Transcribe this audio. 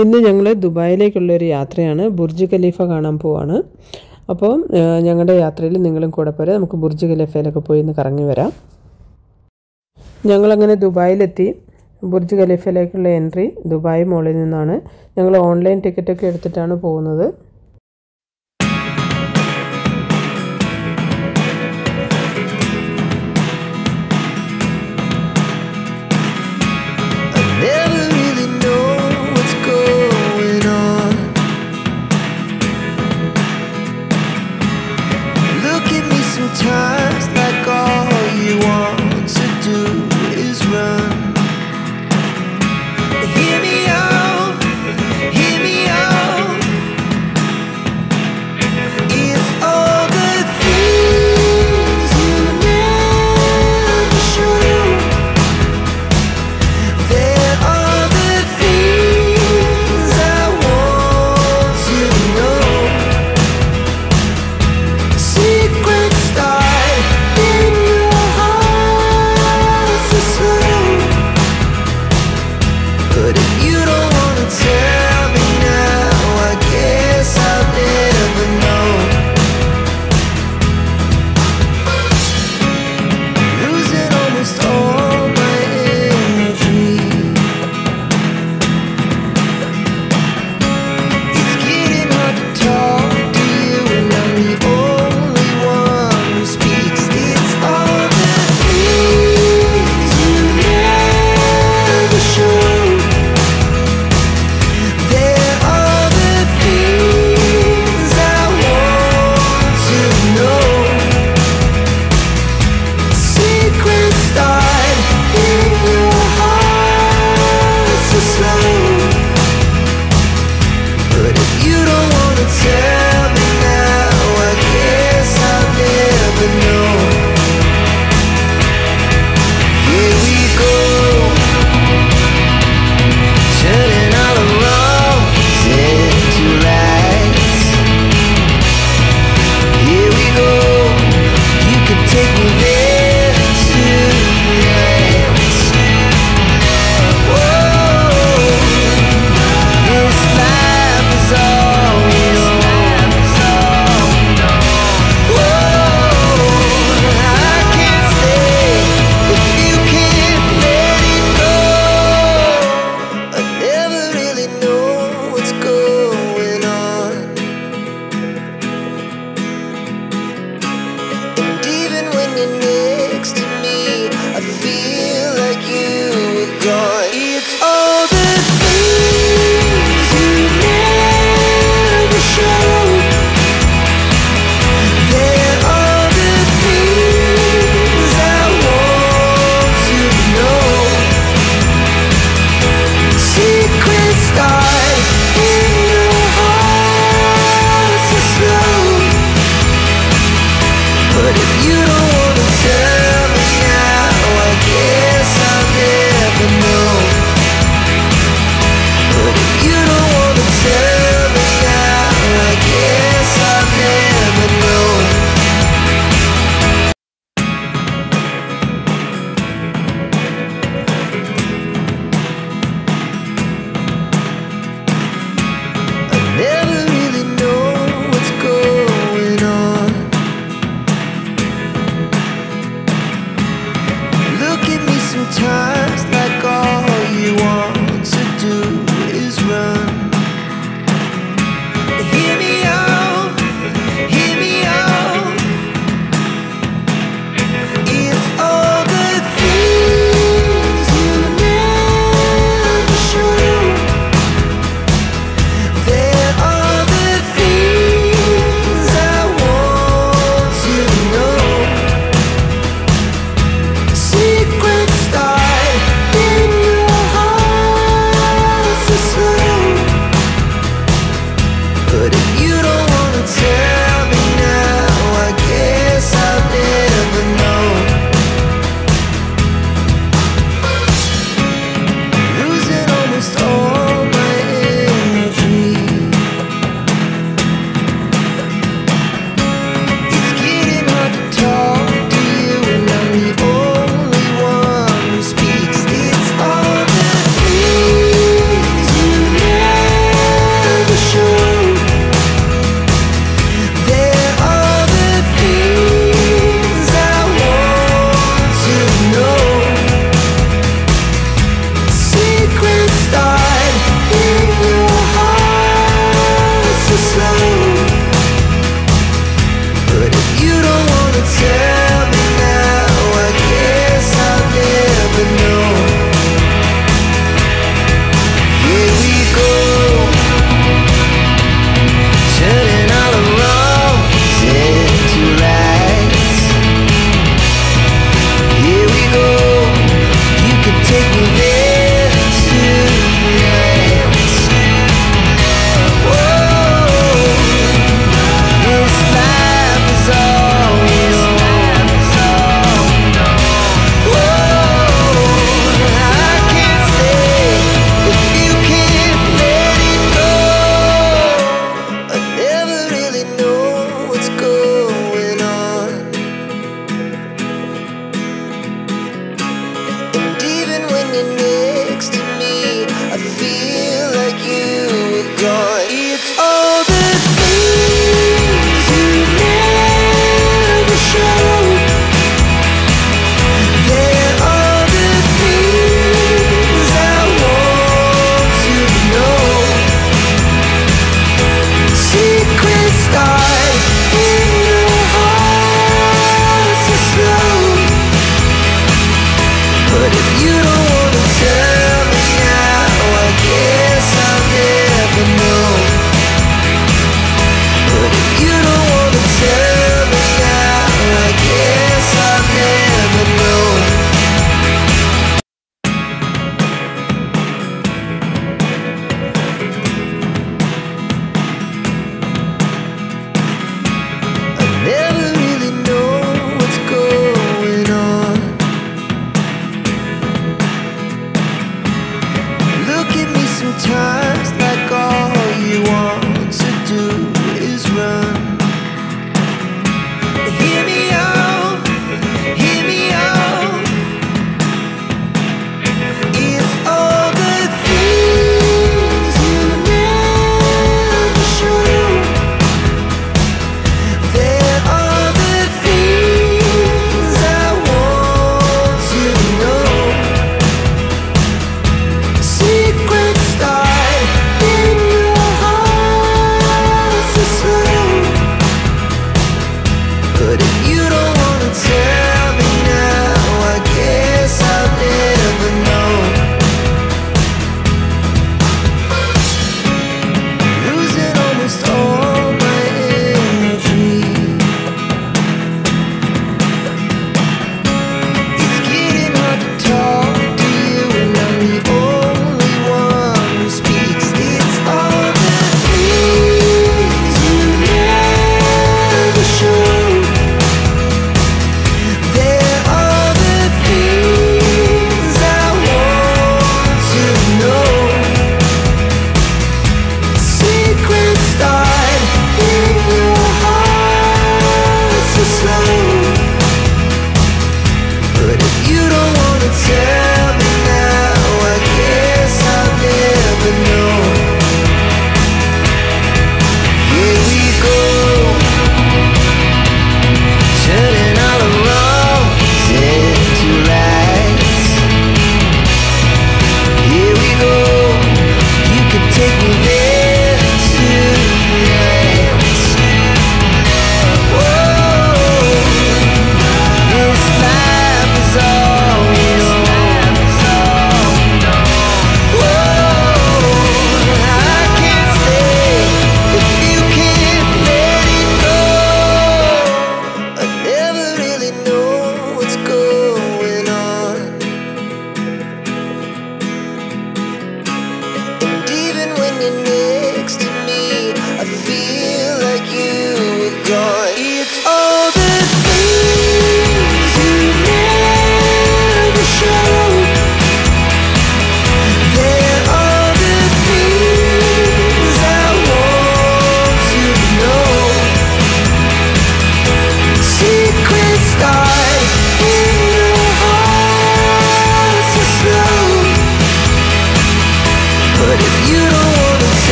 ഇന്ന് ഞങ്ങൾ ദുബായിലേക്കുള്ള ഒരു യാത്രയാണ്. ബുർജ് ഖലീഫ കാണാൻ പോവാണ്. അപ്പോൾ ഞങ്ങളുടെ യാത്രയിൽ നിങ്ങളും കൂടെ പോരെ. നമുക്ക് ബുർജ് ഖലീഫയിലൊക്കെ പോയി ഇന്ന് കറങ്ങി വരാം. ഞങ്ങളങ്ങനെ ദുബായിലെത്തി. ബുർജ് ഖലീഫയിലേക്കുള്ള എൻട്രി ദുബായ് മോളിൽ നിന്നാണ്. ഞങ്ങൾ ഓൺലൈൻ ടിക്കറ്റൊക്കെ എടുത്തിട്ടാണ് പോകുന്നത്.